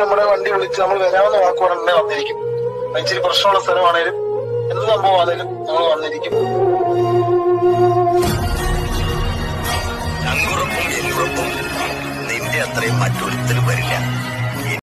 നമ്മുടെ വണ്ടി വിളിച്ച് നമ്മൾ വരാമെന്ന് വാക്ക് പറഞ്ഞേ വന്നിരിക്കും ഇച്ചിരി പ്രശ്നമുള്ള സ്ഥലമാണേലും എന്ത് സംഭവമാണേലും നമ്മൾ വന്നിരിക്കും. ചങ്കുറപ്പും എല്ലുറപ്പും നിന്റെ അത്രയും മറ്റൊരുത്തരും വരില്ല.